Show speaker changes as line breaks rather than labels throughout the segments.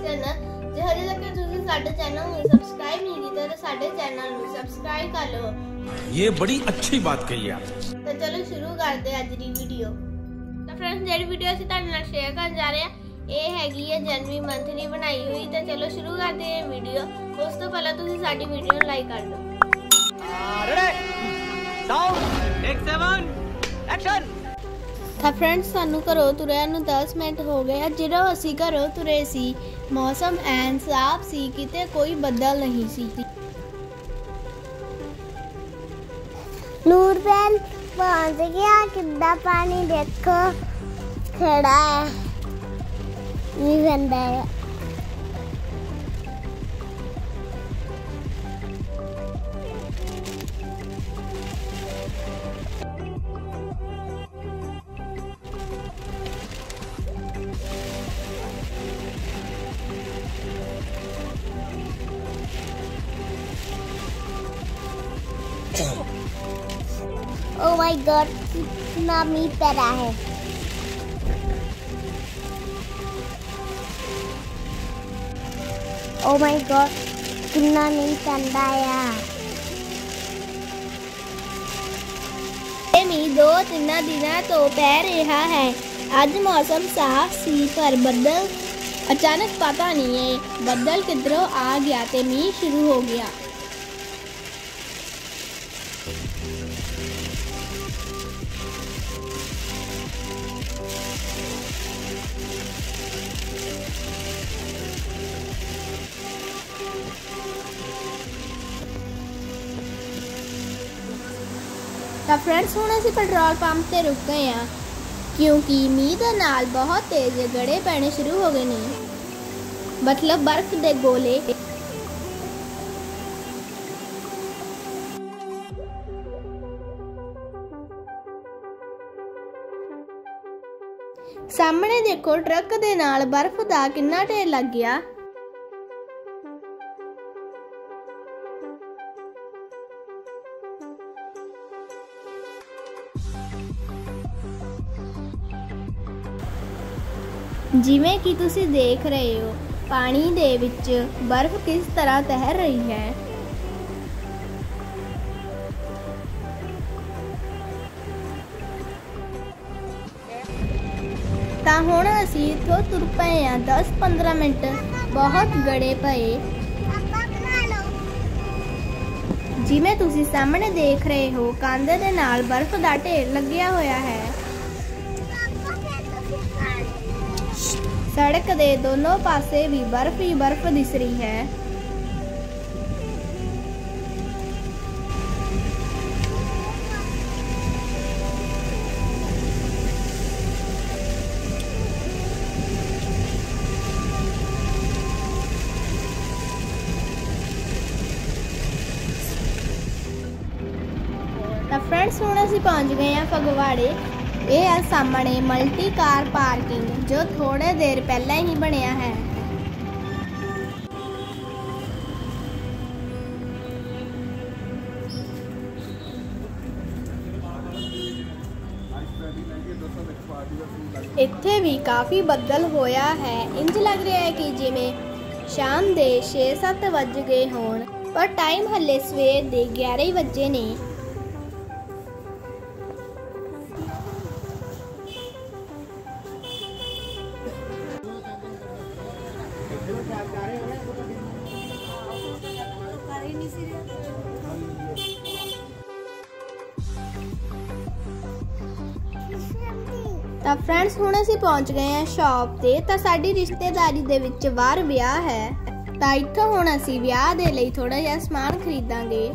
ਕਰਨਾ ਜੇ ਹਜੇ ਤੱਕ ਤੁਸੀਂ ਸਾਡੇ ਚੈਨਲ ਨੂੰ ਸਬਸਕ੍ਰਾਈਬ ਨਹੀਂ ਕੀਤਾ ਤਾਂ ਸਾਡੇ ਚੈਨਲ ਨੂੰ ਸਬਸਕ੍ਰਾਈਬ ਕਰ ਲਓ
ਇਹ ਬੜੀ ਅੱਛੀ ਬਾਤ ਕਹੀ ਆਪ
ਤਾਂ ਚਲੋ ਸ਼ੁਰੂ ਕਰਦੇ ਅੱਜ ਦੀ ਵੀਡੀਓ ਤਾਂ ਫਰੈਂਡਸ ਜਿਹੜੀ ਵੀਡੀਓ ਅਸੀਂ ਤੁਹਾਡੇ ਨਾਲ ਸ਼ੇਅਰ ਕਰਨ ਜਾ ਰਹੇ ਹਾਂ ਇਹ ਹੈਗੀ ਹੈ ਜਨਵਰੀ ਮੰਥ ਦੀ ਬਣਾਈ ਹੋਈ ਤਾਂ ਚਲੋ ਸ਼ੁਰੂ ਕਰਦੇ ਹਾਂ ਵੀਡੀਓ ਉਸ ਤੋਂ ਪਹਿਲਾਂ ਤੁਸੀਂ ਸਾਡੀ ਵੀਡੀਓ ਨੂੰ ਲਾਈਕ ਕਰ ਦਿਓ ਸਾਊਂਡ ਟੇਕ 7 ਐਕਸ਼ਨ ਤਾਂ ਫਰੈਂਡਸ ਸਾਨੂੰ ਘਰੋਂ ਤੁਰਿਆ ਨੂੰ 10 ਮਿੰਟ ਹੋ ਗਏ ਆ ਜਦੋਂ ਅਸੀਂ ਘਰੋਂ ਤੁਰੇ ਸੀ ਮੌਸਮ ਐਨ ਸਾਫ਼ ਸੀ, ਕਿਤੇ ਕੋਈ ਬੱਦਲ ਨਹੀਂ ਸੀ।
ਨੂਰ ਪਹੁੰਚ ਗਿਆ, ਕਿੱਦਾਂ ਪਾਣੀ ਦੇਖੋ? ਖੜਾ ਹੈ। ਵੀ ਬੰਦਾ ਹੈ। ओ माय गॉड कितना मी पैदा है ओ माय गॉड कितना मी पैदा है
ਇਹ ਮੀਂਹ ਦੋ ਤਿੰਨਾਂ ਦਿਨਾਂ ਤੋਂ ਪੈ ਰਿਹਾ ਹੈ ਅੱਜ ਮੌਸਮ ਸਾਫ਼ ਸੀ ਪਰ ਬੱਦਲ ਅਚਾਨਕ ਪਤਾ ਨਹੀਂ ਹੈ ਬੱਦਲ ਕਿੱਧਰੋਂ ਆ ਗਿਆ ਤੇ ਮੀਂਹ ਸ਼ੁਰੂ ਹੋ ਗਿਆ ਤਾਂ ਫਰੈਂਡਸ ਹੁਣ ਅਸੀਂ ਪੈਟਰੋਲ ਪੰਪ ਤੇ ਰੁਕ ਗਏ ਆ ਕਿਉਂਕਿ ਮੀਂਹ ਦੇ ਨਾਲ ਬਹੁਤ ਤੇਜ਼ ਗੜੇ ਪੈਣੇ ਸ਼ੁਰੂ ਹੋ ਗਏ ਨੇ ਮਤਲਬ ਬਰਫ਼ ਦੇ ਗੋਲੇ ਸਾਹਮਣੇ ਦੇਖੋ ਟਰੱਕ ਦੇ ਨਾਲ ਬਰਫ਼ ਦਾ ਕਿੰਨਾ ਢੇਰ ਲੱਗ ਗਿਆ ਜਿਵੇਂ ਕਿ ਤੁਸੀਂ ਦੇਖ ਰਹੇ ਹੋ, ਪਾਣੀ ਦੇ ਵਿੱਚ ਬਰਫ਼ ਕਿਸ ਤਰ੍ਹਾਂ ਤੈਰ ਰਹੀ ਹੈ? ਤਾਂ ਹੁਣ ਅਸੀਂ ਇੱਥੋਂ ਤੁਰ ਪਏ ਆ 10-15 ਮਿੰਟ, ਬਹੁਤ ਗੜੇ ਪਏ। ਜਿਵੇਂ ਤੁਸੀਂ ਸਾਹਮਣੇ ਦੇਖ ਰਹੇ ਹੋ, ਕੰਧ ਦੇ ਨਾਲ ਬਰਫ਼ ਦਾ ਢੇਰ ਲੱਗਿਆ ਹੋਇਆ ਹੈ। ਸੜਕ ਦੇ ਦੋਨੋਂ ਪਾਸੇ ਵੀ ਬਰਫ਼ ਹੀ ਬਰਫ਼ ਦਿਸ ਰਹੀ ਹੈ। ਤਾਂ ਫਰੈਂਡਸ ਹੁਣ ਅਸੀਂ ਪਹੁੰਚ ਗਏ ਹਾਂ ਫਗਵਾੜੇ। ਇਹ ਆ ਸਾਹਮਣੇ ਮਲਟੀ ਕਾਰ ਪਾਰਕਿੰਗ ਜੋ ਥੋੜੇ ਦੇਰ ਪਹਿਲਾਂ ਹੀ ਬਣਿਆ ਹੈ। ਇੱਥੇ ਵੀ ਕਾਫੀ ਬੱਦਲ ਹੋਇਆ ਹੈ। ਇੰਜ ਲੱਗ ਰਿਹਾ ਹੈ ਕਿ ਜਿਵੇਂ ਸ਼ਾਮ ਦੇ 6-7 ਵੱਜ ਗਏ ਹੋਣ, ਪਰ ਟਾਈਮ ਹੱਲੇ ਸਵੇਰ ਦੇ 11 ਹੀ ਵਜੇ ਨੇ। ਤਾਂ ਫਰੈਂਡਸ, ਹੁਣ ਅਸੀਂ ਪਹੁੰਚ ਗਏ ਹਾਂ ਸ਼ਾਪ ਤੇ, ਤਾਂ ਸਾਡੀ ਰਿਸ਼ਤੇਦਾਰੀ ਦੇ ਵਿੱਚ ਬਾਹਰ ਵਿਆਹ ਹੈ। ਤਾਂ ਇੱਥੋਂ ਹੁਣ ਅਸੀਂ ਵਿਆਹ ਦੇ ਲਈ ਥੋੜਾ ਜਿਹਾ ਸਮਾਨ ਖਰੀਦਾਂਗੇ।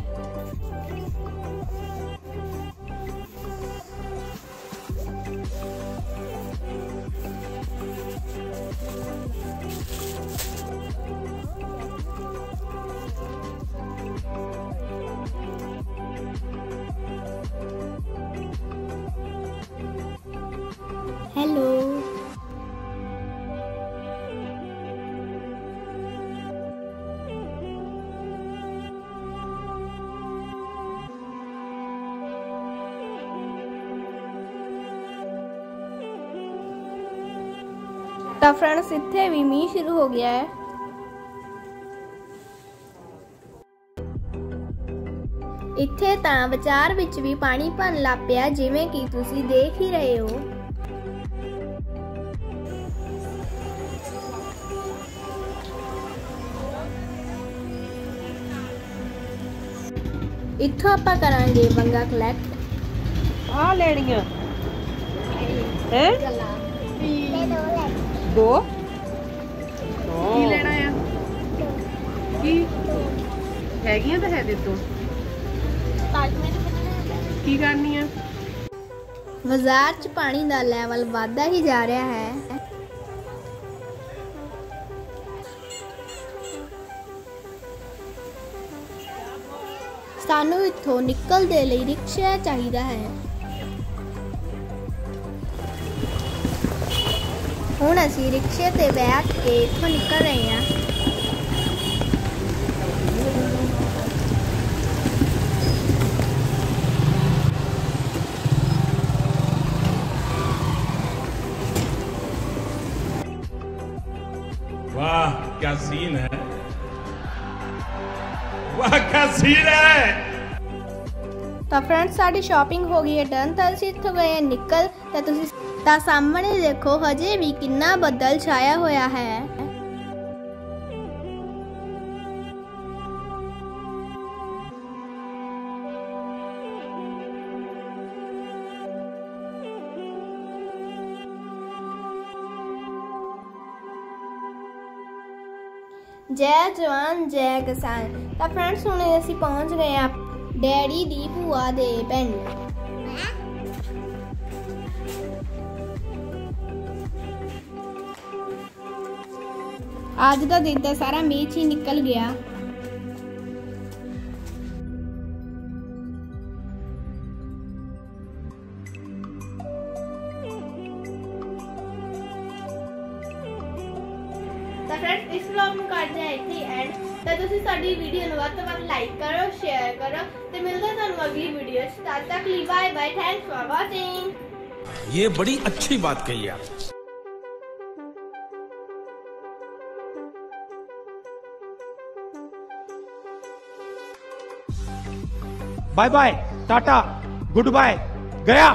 ਹੈਲੋ ਤਾਂ ਫਰੈਂਡਸ ਇੱਥੇ ਵੀ ਮੀਂਹ ਸ਼ੁਰੂ ਹੋ ਗਿਆ ਹੈ ਇੱਥੇ ਤਾਂ ਵਿਚਾਰ ਵਿੱਚ ਵੀ ਪਾਣੀ ਭਰਨ ਲੱਗ ਪਿਆ ਜਿਵੇਂ ਕਿ ਤੁਸੀਂ ਦੇਖ ਹੀ ਰਹੇ ਹੋ ਇੱਥੋਂ ਆਪਾਂ ਕਰਾਂਗੇ ਬੰਗਾ ਕਲੈਕਟ
ਆ ਲੈਣੀਆਂ। ਹੈ?
ਦੋ। ਲੈ
ਦੋ। ਕੀ ਲੈਣਾ ਆ? ਕੀ? ਹੈਗੀਆਂ ਤਾਂ ਹੈ ਦੇ ਤੋਂ। ਕੀ ਕਰਨੀ ਆ
ਬਾਜ਼ਾਰ 'ਚ ਪਾਣੀ ਦਾ ਲੈਵਲ ਵਧਦਾ ਹੀ ਜਾ ਰਿਹਾ ਹੈ। ਸਾਨੂੰ ਇੱਥੋਂ ਨਿਕਲ ਦੇ ਲਈ ਰਿਕਸ਼ਾ ਚਾਹੀਦਾ ਹੈ ਹੁਣ ਅਸੀਂ ਰਿਕਸ਼ੇ ਤੇ ਬੈਠ ਕੇ ਇੱਥੋਂ ਨਿਕਲ ਰਹੇ ਹਾਂ
वाह क्या सीन है ਖਸੀਰਾ
ਤਾਂ ਫਰੈਂਡਸ ਸਾਡੀ ਸ਼ਾਪਿੰਗ ਹੋ ਗਈ ਹੈ ਡਨ ਤਾਂ ਅਸੀਂ ਇੱਥੋਂ ਗਏ ਨਿਕਲ। ਤਾਂ ਤੁਸੀਂ ਤਾਂ ਸਾਹਮਣੇ ਦੇਖੋ, ਹਜੇ ਵੀ ਕਿੰਨਾ ਬੱਦਲ ਛਾਇਆ ਹੋਇਆ ਹੈ। ਜੈ ਜਵਾਨ ਜੈ ਕਿਸਾਨ ਤਾਂ ਫਰੈਂਡਸ ਹੁਣ ਅਸੀਂ ਪਹੁੰਚ ਗਏ ਆ ਡੈਡੀ ਦੀ ਭੂਆ ਦੇ ਪਿੰਡ ਅੱਜ ਦਾ ਦਿਨ ਤਾਂ ਸਾਰਾ ਮੀਂਹ 'ਚ ਹੀ ਨਿਕਲ ਗਿਆ ਤਾਂ ਫਰੈਂਡਸ ਇਸ ਵਲੌਗ ਨੂੰ ਕਰਦੇ ਹਾਂ ਇੱਥੇ ਐਂਡ ਤਾਂ ਤੁਸੀਂ ਸਾਡੀ ਵੀਡੀਓ ਨੂੰ ਵੱਧ ਤੋਂ ਵੱਧ ਲਾਈਕ ਕਰੋ ਸ਼ੇਅਰ ਕਰੋ ਤੇ ਮਿਲਦੇ ਤੁਹਾਨੂੰ ਅਗਲੀ ਵੀਡੀਓ 'ਚ ਤਦ ਤੱਕ ਲਈ bye bye thanks for watching
ये बड़ी अच्छी बात कही आप
bye bye tata good bye गया